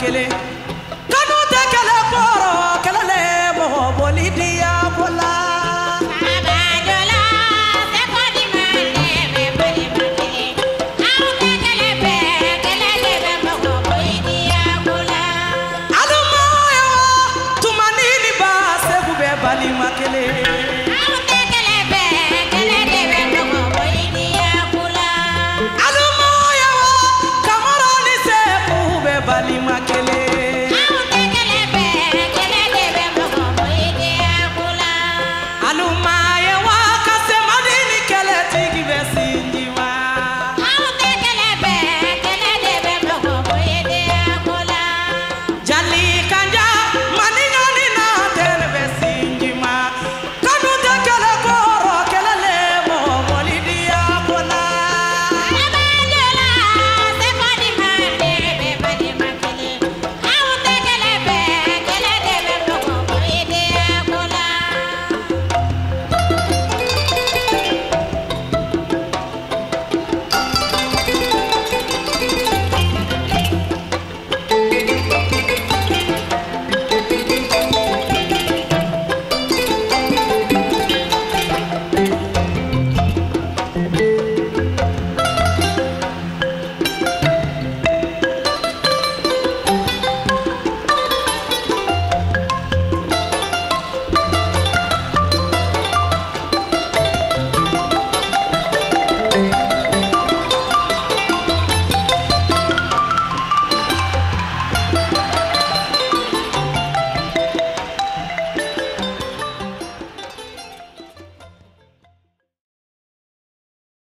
kelen kanu tɛ kɛlɛ kɔrɔ kɛlɛ le mɔgɔ boli